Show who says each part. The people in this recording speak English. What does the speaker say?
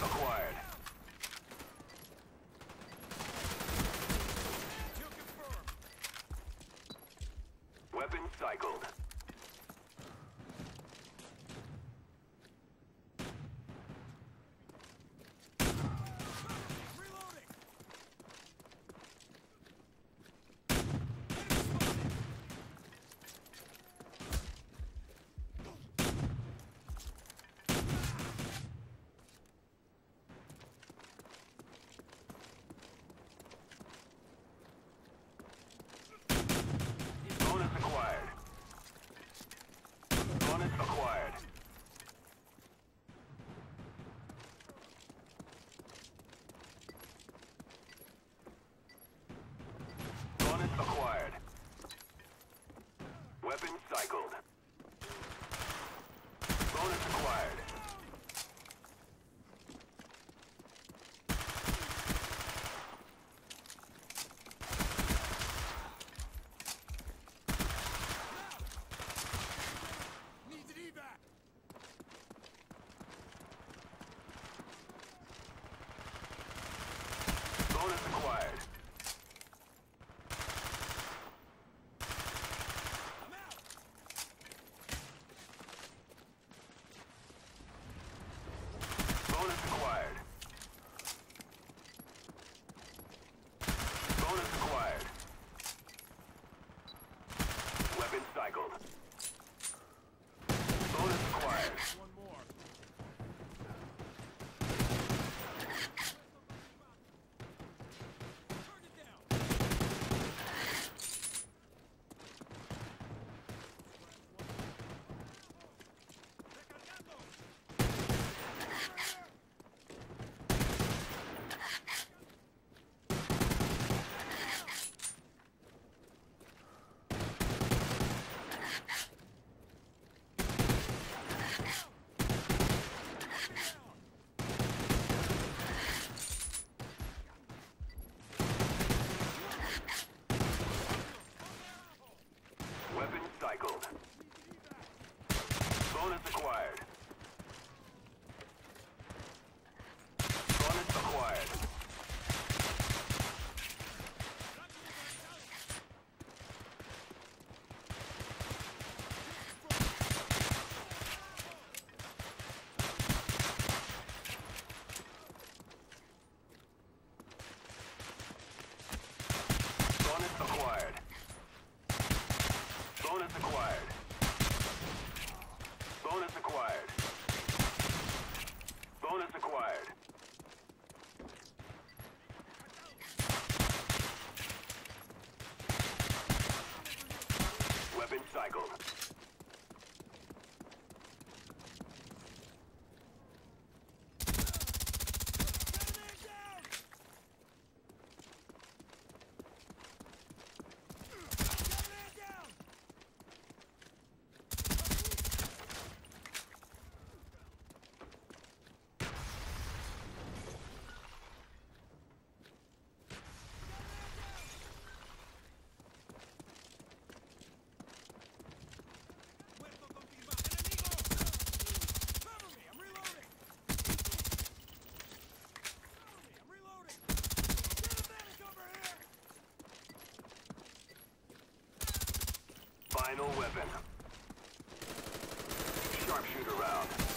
Speaker 1: Acquired. Final weapon. Sharpshooter round.